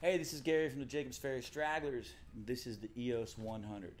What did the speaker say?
Hey, this is Gary from the Jacobs Ferry Stragglers. This is the EOS 100.